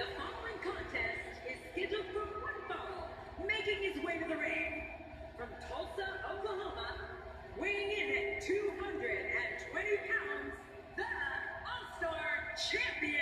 The following contest is scheduled for one fall, making his way to the ring. From Tulsa, Oklahoma, weighing in at 220 pounds, the All-Star Champion.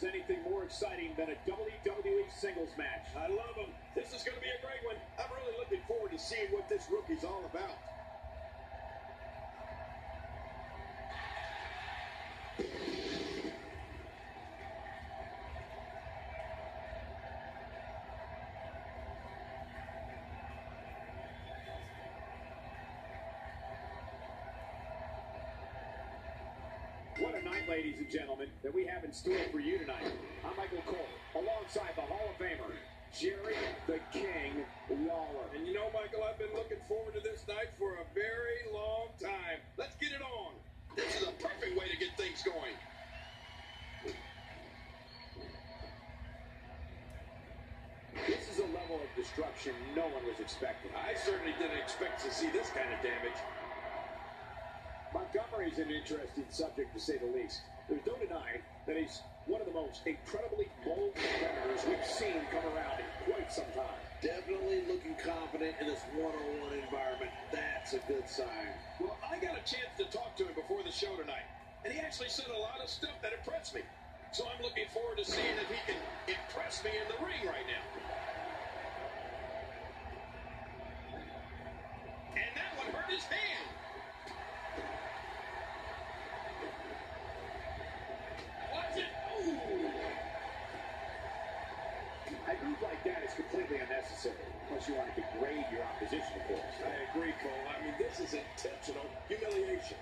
There's anything more exciting than a WWE singles match. I love them. This is going to be a great one. I'm really looking forward to seeing what this rookie's all about. Ladies and gentlemen, that we have in store for you tonight. I'm Michael Cole, alongside the Hall of Famer, Jerry the King Lawler. And you know, Michael, I've been looking forward to this night for a very long time. Let's get it on. This is a perfect way to get things going. This is a level of destruction no one was expecting. I certainly didn't expect to see this kind of damage. Montgomery's an interesting subject, to say the least. There's no denying that he's one of the most incredibly bold competitors we've seen come around in quite some time. Definitely looking confident in this one-on-one environment. That's a good sign. Well, I got a chance to talk to him before the show tonight, and he actually said a lot of stuff that impressed me. So I'm looking forward to seeing if he can impress me in the ring right now. And that one hurt his hand. Watch it. Ooh. A move like that is completely unnecessary, unless you want to degrade your opposition, of course. I agree, Cole. I mean, this is intentional humiliation.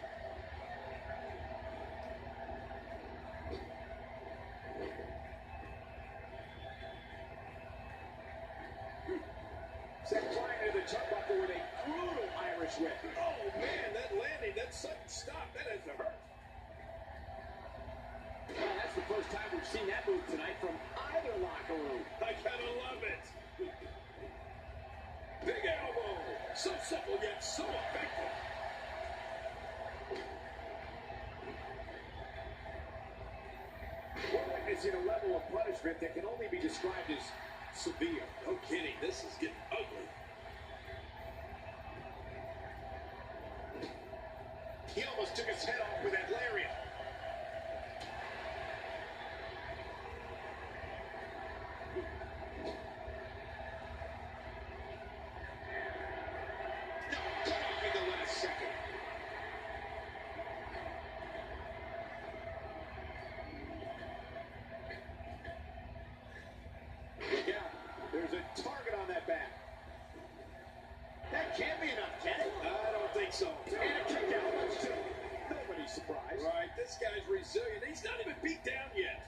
We're witnessing a level of punishment that can only be described as severe. No kidding, this is getting ugly. He almost took his head off with that you, he's not even beat down yet.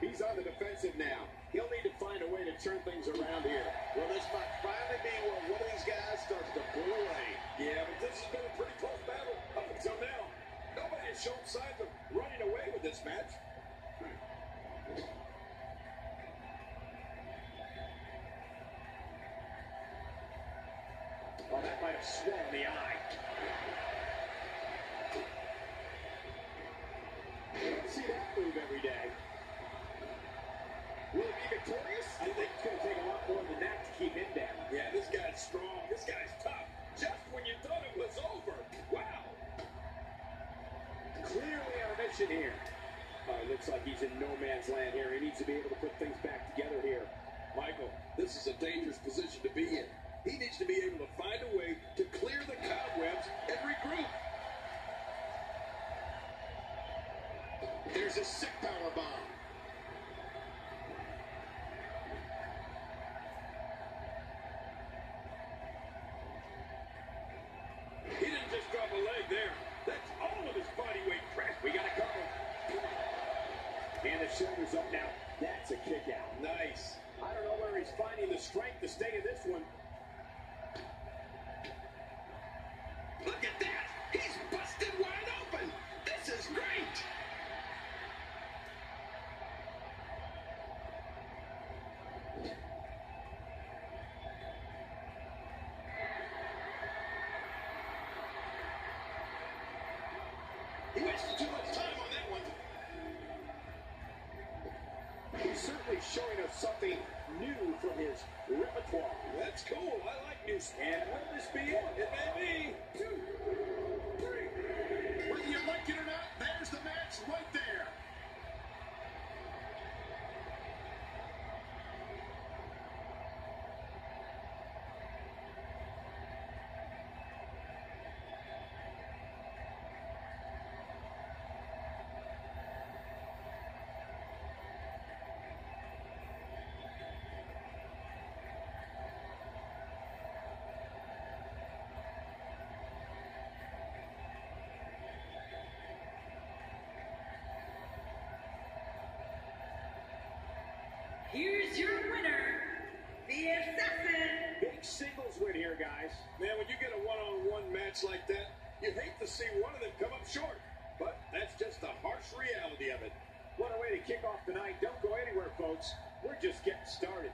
He's on the defensive now. He'll need to find a way to turn things around here. Well, this might finally be where one of these guys starts to pull away. Yeah, but this has been a pretty close battle up until now. Nobody has shown signs of running away with this match. Well, that might have swung the eye. Move every day. Will he be victorious? I think it's going to take a lot more than that to keep him down. Yeah, this guy's strong. This guy's tough. Just when you thought it was over. Wow. Clearly on a mission here. Uh, looks like he's in no man's land here. He needs to be able to put things back together here. Michael, this is a dangerous position to be in. He needs to be able to find a way to clear the cobwebs and regroup. There's a sick power bomb. He didn't just drop a leg there. That's all of his body weight press. We got a couple. And the shoulder's up now. That's a kick out. Nice. I don't know where he's finding the strength to stay in this one. Something new from his repertoire. That's cool. I like new stuff. And will this be it? It may be. Two, three. Whether you like it or not, there's the match right singles win here, guys. Man, when you get a one-on-one match like that, you hate to see one of them come up short. But that's just the harsh reality of it. What a way to kick off the night. Don't go anywhere, folks. We're just getting started.